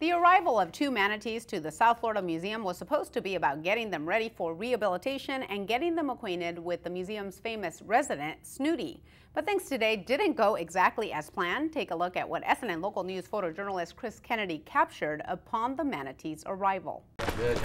The arrival of two manatees to the South Florida Museum was supposed to be about getting them ready for rehabilitation and getting them acquainted with the museum's famous resident, Snooty. But things today didn't go exactly as planned. Take a look at what SNN local news photojournalist Chris Kennedy captured upon the manatees' arrival. Good.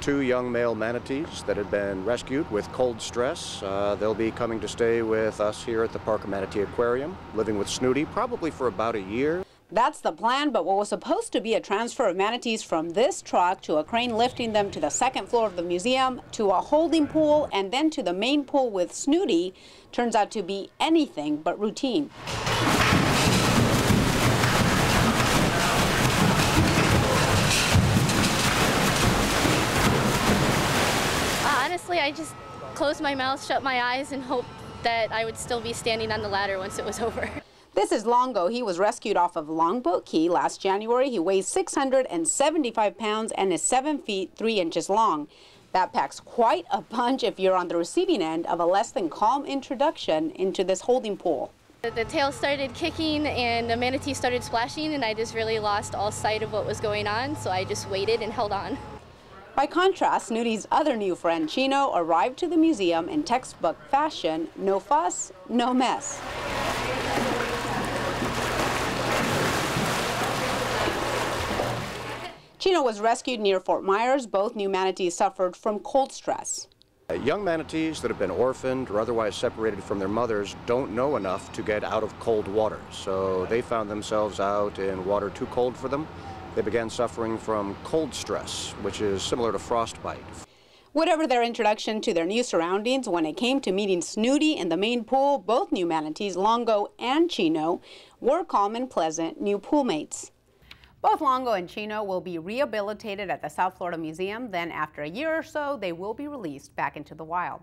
Two young male manatees that had been rescued with cold stress. Uh, they'll be coming to stay with us here at the Parker Manatee Aquarium, living with Snooty probably for about a year. That's the plan, but what was supposed to be a transfer of manatees from this truck to a crane lifting them to the second floor of the museum, to a holding pool, and then to the main pool with Snooty turns out to be anything but routine. Uh, honestly, I just closed my mouth, shut my eyes, and hoped that I would still be standing on the ladder once it was over. This is Longo. He was rescued off of Longboat Key last January. He weighs 675 pounds and is 7 feet 3 inches long. That packs quite a punch if you're on the receiving end of a less than calm introduction into this holding pool. The, the tail started kicking and the manatee started splashing and I just really lost all sight of what was going on, so I just waited and held on. By contrast, Snooty's other new friend, Chino, arrived to the museum in textbook fashion, no fuss, no mess. Chino was rescued near Fort Myers. Both new manatees suffered from cold stress. Uh, young manatees that have been orphaned or otherwise separated from their mothers don't know enough to get out of cold water. So they found themselves out in water too cold for them. They began suffering from cold stress, which is similar to frostbite. Whatever their introduction to their new surroundings, when it came to meeting Snooty in the main pool, both new manatees, Longo and Chino, were calm and pleasant new poolmates. Both Longo and Chino will be rehabilitated at the South Florida Museum. Then after a year or so, they will be released back into the wild.